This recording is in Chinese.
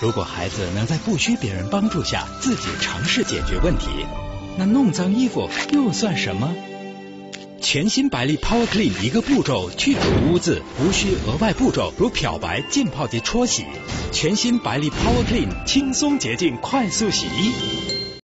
如果孩子能在不需别人帮助下自己尝试解决问题，那弄脏衣服又算什么？全新百丽 Power Clean 一个步骤去除污渍，无需额外步骤如漂白、浸泡及搓洗。全新百丽 Power Clean 轻松洁净，快速洗衣。